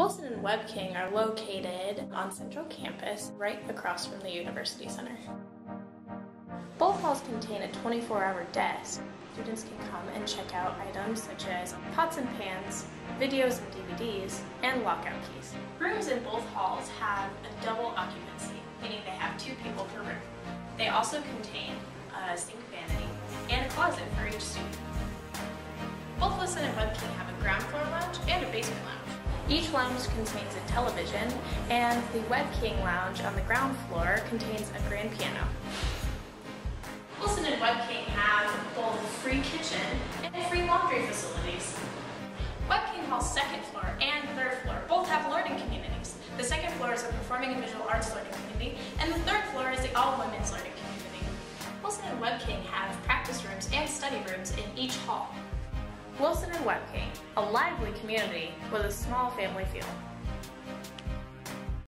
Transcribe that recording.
Wilson and Wiebking are located on Central Campus, right across from the University Center. Both halls contain a 24-hour desk. Students can come and check out items such as pots and pans, videos and DVDs, and lockout keys. Rooms in both halls have a double occupancy, meaning they have two people per room. They also contain a sink vanity and a closet for each student. Both Wilson and Wiebking have a ground floor lounge and a basement lounge. Each lounge contains a television, and the Web King lounge on the ground floor contains a grand piano. Wilson and Web King have both a free kitchen and free laundry facilities. Web King Hall's second floor and third floor both have learning communities. The second floor is a performing and visual arts learning community, and the third floor is the all-women's learning community. Wilson and Wiebking have practice rooms and study rooms in each hall. Wilson and Wiebking, a lively community with a small family feel.